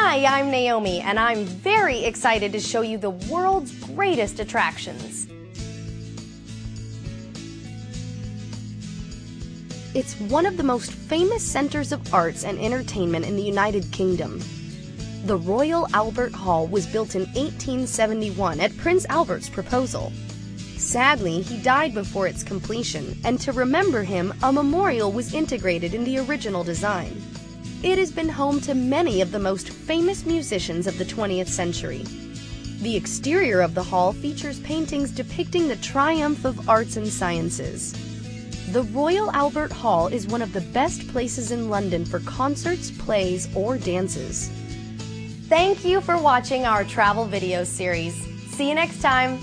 Hi, I'm Naomi, and I'm very excited to show you the world's greatest attractions. It's one of the most famous centers of arts and entertainment in the United Kingdom. The Royal Albert Hall was built in 1871 at Prince Albert's proposal. Sadly, he died before its completion, and to remember him, a memorial was integrated in the original design. It has been home to many of the most famous musicians of the 20th century. The exterior of the hall features paintings depicting the triumph of arts and sciences. The Royal Albert Hall is one of the best places in London for concerts, plays, or dances. Thank you for watching our travel video series. See you next time.